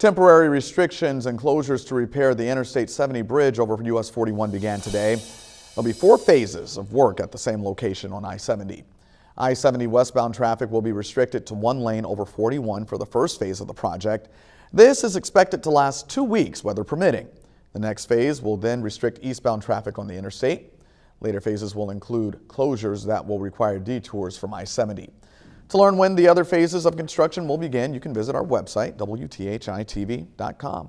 Temporary restrictions and closures to repair the Interstate 70 bridge over US 41 began today. There'll be four phases of work at the same location on I-70. I-70 westbound traffic will be restricted to one lane over 41 for the first phase of the project. This is expected to last two weeks, weather permitting. The next phase will then restrict eastbound traffic on the interstate. Later phases will include closures that will require detours from I-70. To learn when the other phases of construction will begin, you can visit our website, WTHITV.com.